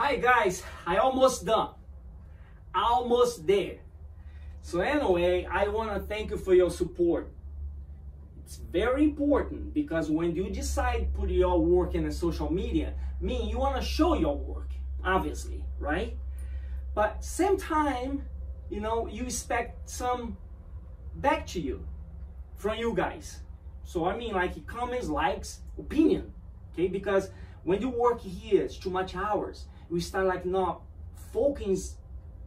Hi guys, I almost done. Almost there. So anyway, I want to thank you for your support. It's very important because when you decide put your work in a social media, mean you want to show your work, obviously, right? But same time, you know, you expect some back to you from you guys. So I mean like comments, likes, opinion. Okay, because when you work here, it's too much hours. We start like not focusing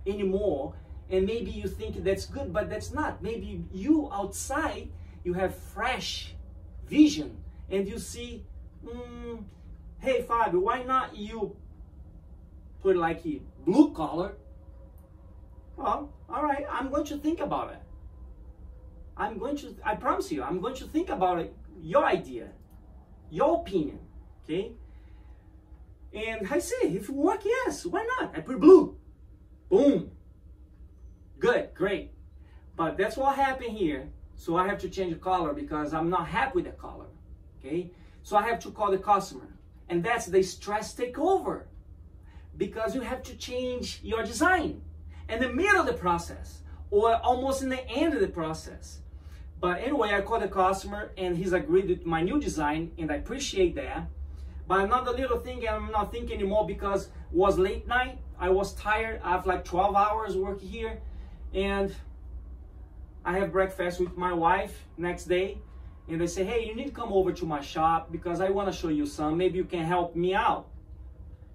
anymore and maybe you think that's good but that's not. Maybe you outside you have fresh vision and you see mm, hey Fabio why not you put like a blue collar? Well all right I'm going to think about it. I'm going to I promise you I'm going to think about it your idea your opinion okay and I say if it work yes why not I put blue boom Good, great. But that's what happened here. So I have to change the color because I'm not happy with the color. Okay? So I have to call the customer. And that's the stress takeover. Because you have to change your design in the middle of the process or almost in the end of the process. But anyway, I called the customer and he's agreed with my new design and I appreciate that. But another little thing and I'm not thinking anymore because it was late night. I was tired. I have like 12 hours work here and I have breakfast with my wife next day and they say, hey, you need to come over to my shop because I want to show you some. Maybe you can help me out.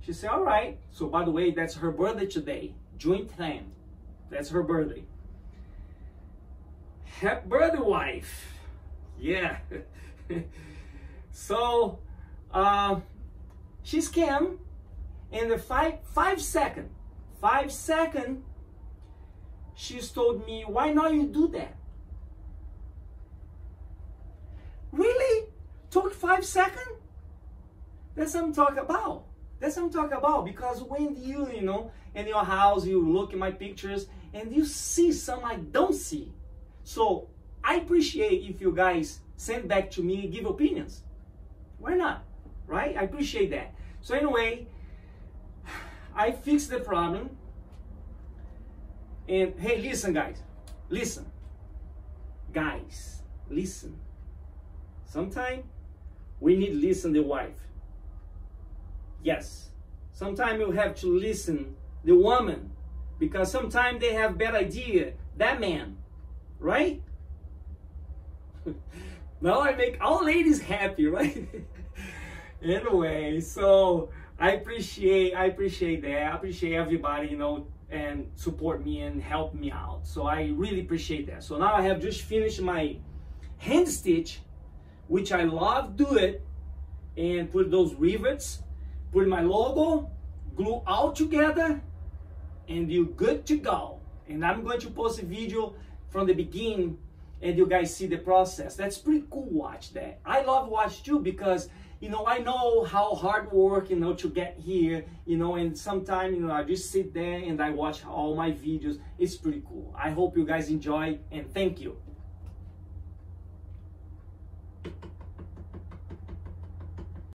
She said, all right. So by the way, that's her birthday today, June 10th. That's her birthday. Happy birthday, wife. Yeah. so uh, she's came in the five, five second, five second she's told me, why not you do that? Really? Took five second? That's what I'm talking about. That's what I'm talking about. Because when you, you know, in your house, you look at my pictures and you see some I don't see. So I appreciate if you guys send back to me, give opinions. Why not? Right? I appreciate that. So anyway, I fixed the problem. And hey, listen, guys, listen. Guys, listen. Sometimes we need listen the wife. Yes. Sometimes you have to listen the woman because sometimes they have bad idea. That man, right? now I make all ladies happy, right? anyway, so I appreciate I appreciate that. I appreciate everybody, you know, and support me and help me out. So I really appreciate that. So now I have just finished my hand stitch, which I love do it, and put those rivets, put my logo, glue all together, and you're good to go. And I'm going to post a video from the beginning and you guys see the process. That's pretty cool watch that. I love watch too because you know, I know how hard work, you know, to get here, you know, and sometimes, you know, I just sit there and I watch all my videos. It's pretty cool. I hope you guys enjoy and thank you.